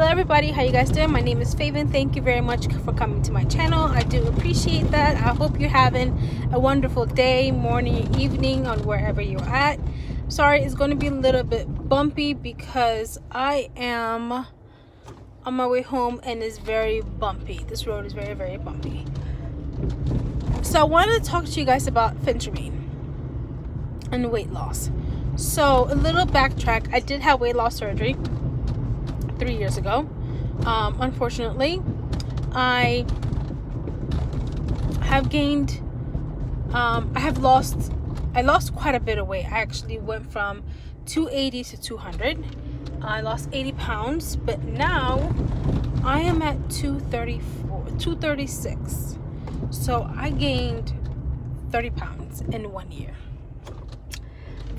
hello everybody. How you guys doing? My name is Faven. Thank you very much for coming to my channel. I do appreciate that. I hope you're having a wonderful day morning evening on wherever you're at. Sorry it's going to be a little bit bumpy because I am on my way home and it's very bumpy. This road is very very bumpy. So I wanted to talk to you guys about phentermine and weight loss. So a little backtrack. I did have weight loss surgery three years ago. Um, unfortunately, I have gained, um, I have lost, I lost quite a bit of weight. I actually went from 280 to 200. I lost 80 pounds, but now I am at 234, 236. So I gained 30 pounds in one year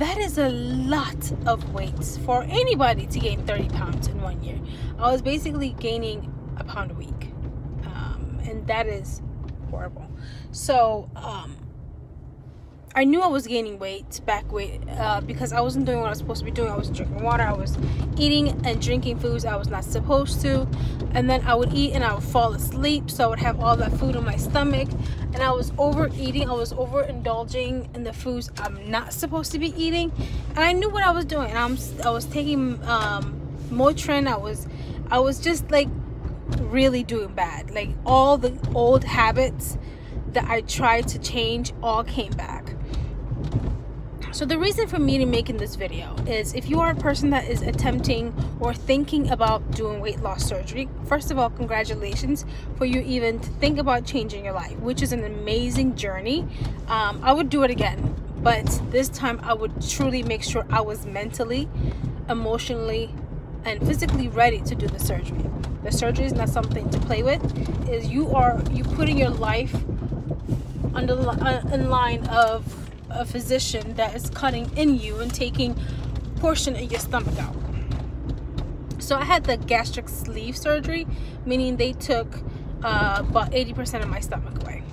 that is a lot of weight for anybody to gain 30 pounds in one year i was basically gaining a pound a week um, and that is horrible so um, I knew I was gaining weight, back weight, uh, because I wasn't doing what I was supposed to be doing. I was drinking water, I was eating and drinking foods I was not supposed to. And then I would eat and I would fall asleep. So I would have all that food in my stomach. And I was overeating, I was overindulging in the foods I'm not supposed to be eating. And I knew what I was doing. And I'm, I was taking um, Motrin, I was, I was just like really doing bad. Like all the old habits that I tried to change all came back. So the reason for me to making this video is if you are a person that is attempting or thinking about doing weight loss surgery, first of all, congratulations for you even to think about changing your life, which is an amazing journey. Um, I would do it again, but this time I would truly make sure I was mentally, emotionally, and physically ready to do the surgery. The surgery is not something to play with. Is you are you putting your life under uh, in line of a physician that is cutting in you and taking portion of your stomach out. So I had the gastric sleeve surgery, meaning they took uh, about 80% of my stomach away.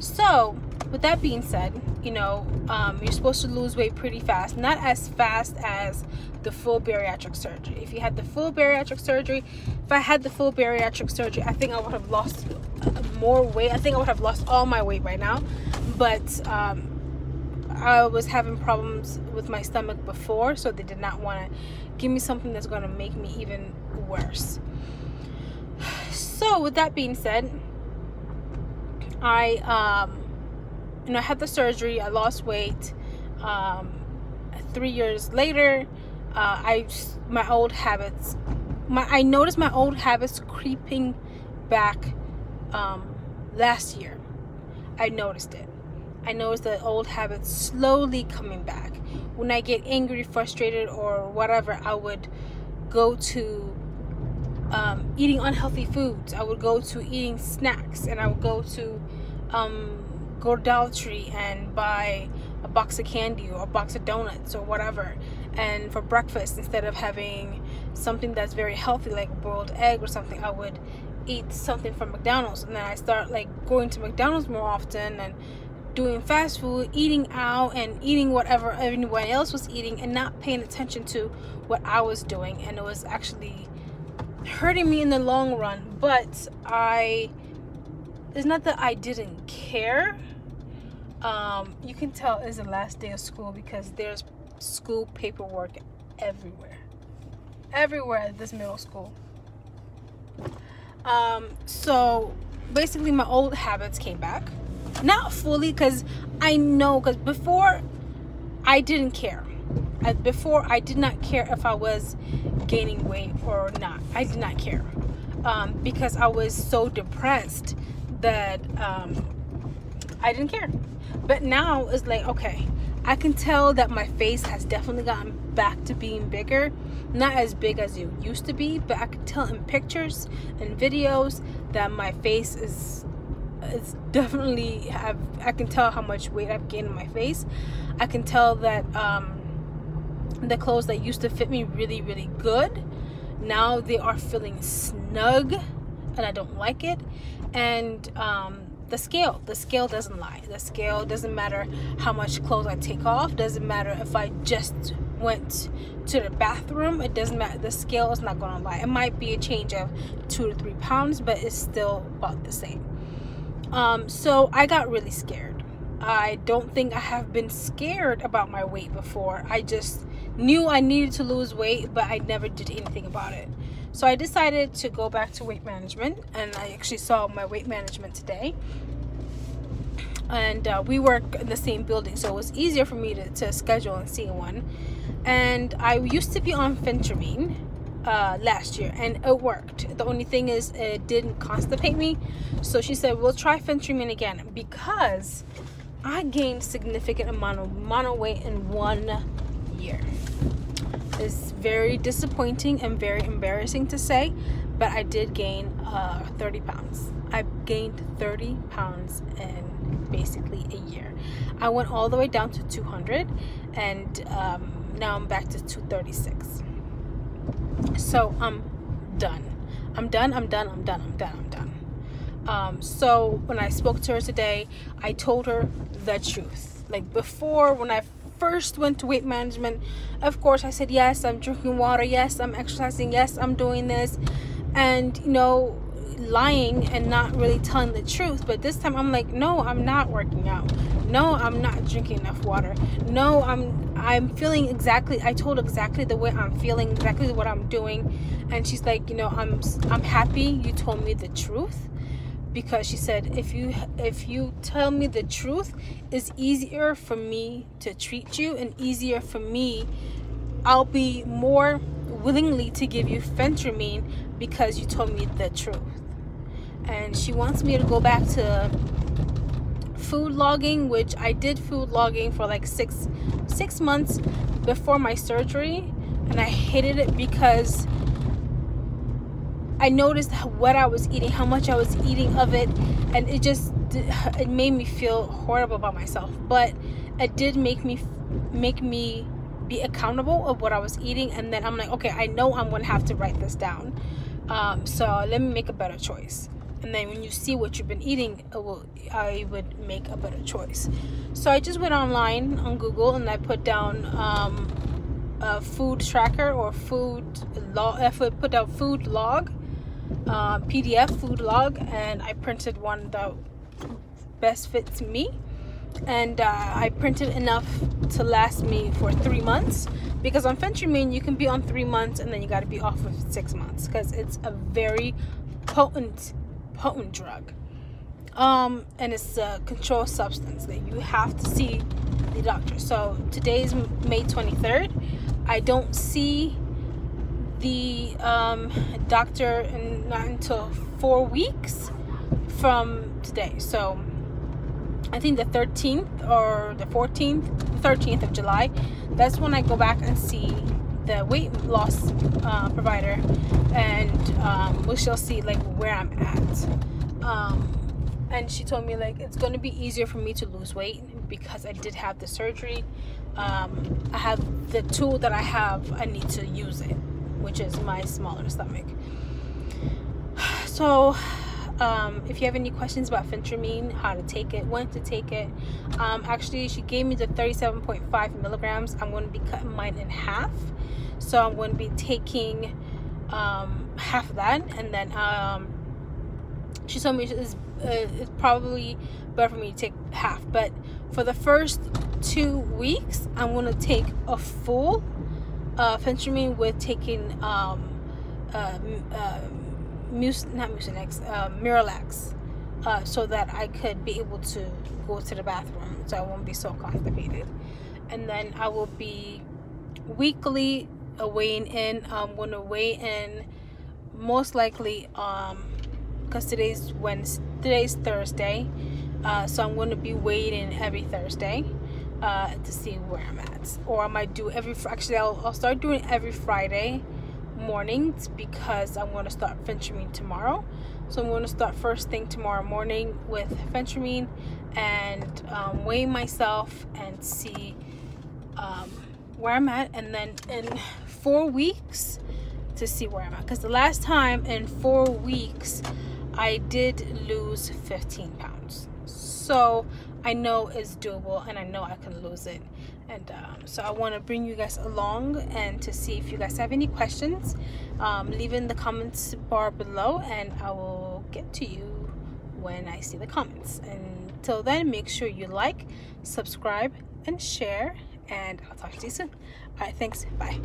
So with that being said, you know, um, you're supposed to lose weight pretty fast. Not as fast as the full bariatric surgery. If you had the full bariatric surgery, if I had the full bariatric surgery, I think I would have lost more weight. I think I would have lost all my weight right now. But um, I was having problems with my stomach before, so they did not want to give me something that's going to make me even worse. So, with that being said, I, um, you know, I had the surgery. I lost weight. Um, three years later, uh, I my old habits. My I noticed my old habits creeping back um, last year. I noticed it. I noticed the old habits slowly coming back. When I get angry, frustrated, or whatever, I would go to um, eating unhealthy foods. I would go to eating snacks, and I would go to um, go to Dollar Tree and buy a box of candy or a box of donuts or whatever. And for breakfast, instead of having something that's very healthy like a boiled egg or something, I would eat something from McDonald's. And then I start like going to McDonald's more often and doing fast food, eating out, and eating whatever everyone else was eating, and not paying attention to what I was doing. And it was actually hurting me in the long run. But I, it's not that I didn't care. Um, you can tell it's the last day of school because there's school paperwork everywhere. Everywhere at this middle school. Um, so basically, my old habits came back not fully because i know because before i didn't care. Before i did not care if i was gaining weight or not. I did not care. Um, because i was so depressed that um, i didn't care. But now it's like okay i can tell that my face has definitely gotten back to being bigger. Not as big as it used to be but i can tell in pictures and videos that my face is it's definitely have I can tell how much weight I've gained in my face. I can tell that um, the clothes that used to fit me really really good now they are feeling snug and I don't like it. And um, the scale the scale doesn't lie. The scale doesn't matter how much clothes I take off doesn't matter if I just went to the bathroom it doesn't matter the scale is not gonna lie. It might be a change of two to three pounds but it's still about the same um, so I got really scared. I don't think I have been scared about my weight before. I just knew I needed to lose weight but I never did anything about it. So I decided to go back to weight management and I actually saw my weight management today. And uh, we work in the same building so it was easier for me to, to schedule and see one. And I used to be on Phentermine uh, last year and it worked. The only thing is it didn't constipate me. So she said we'll try Phentermine again. Because I gained significant amount of mono weight in one year. It's very disappointing and very embarrassing to say but I did gain uh, 30 pounds. I gained 30 pounds in basically a year. I went all the way down to 200 and um, now I'm back to 236 so I'm done. I'm done I'm done I'm done I'm done I'm done. Um, so when I spoke to her today I told her the truth. Like before when I first went to weight management of course I said yes I'm drinking water. Yes I'm exercising. Yes I'm doing this. And you know lying and not really telling the truth but this time i'm like no i'm not working out. No i'm not drinking enough water. No i'm i'm feeling exactly i told exactly the way i'm feeling exactly what i'm doing. And she's like you know i'm i'm happy you told me the truth. Because she said if you if you tell me the truth it's easier for me to treat you and easier for me i'll be more willingly to give you phentermine because you told me the truth and she wants me to go back to food logging which I did food logging for like six six months before my surgery and I hated it because I noticed what I was eating how much I was eating of it and it just it made me feel horrible about myself. But it did make me make me be accountable of what I was eating and then I'm like okay I know I'm gonna have to write this down. Um, so let me make a better choice and then when you see what you've been eating will, i would make a better choice. So i just went online on google and i put down um, a food tracker or food log i put down food log uh, pdf food log and i printed one that best fits me. And uh, I printed enough to last me for three months because on Phentermine you can be on three months and then you got to be off for six months because it's a very potent potent drug. Um, and it's a controlled substance that you have to see the doctor. So today is May 23rd. I don't see the um, doctor in, not until four weeks from today. So I think the 13th or the 14th, 13th of July, that's when I go back and see the weight loss uh, provider and um, we shall see like where I'm at. Um, and she told me like it's to be easier for me to lose weight because I did have the surgery. Um, I have the tool that I have I need to use it which is my smaller stomach. So um, if you have any questions about Phentermine, how to take it, when to take it, um, actually she gave me the 37.5 milligrams. I'm going to be cutting mine in half. So I'm going to be taking um, half of that and then um, she told me it's, uh, it's probably better for me to take half. But for the first two weeks, I'm going to take a full uh, Phentermine with taking um, uh, uh, mus not Mucinex, uh, Miralax, uh, so that I could be able to go to the bathroom, so I won't be so constipated. And then I will be weekly weighing in. I'm gonna weigh in most likely um because today's Wednesday, today's Thursday, uh, so I'm gonna be weighing in every Thursday. Uh, to see where I'm at, or I might do every. Actually, I'll, I'll start doing every Friday mornings because I'm going to start Phentermine tomorrow. So I'm going to start first thing tomorrow morning with Phentermine and um, weigh myself and see um, where I'm at. And then in four weeks to see where I'm at. Because the last time in four weeks, I did lose 15 pounds. So I know it's doable and I know I can lose it. and um, so I want to bring you guys along and to see if you guys have any questions. Um, leave in the comments bar below and I will get to you when I see the comments. Until then make sure you like subscribe and share and I'll talk to you soon. All right thanks. Bye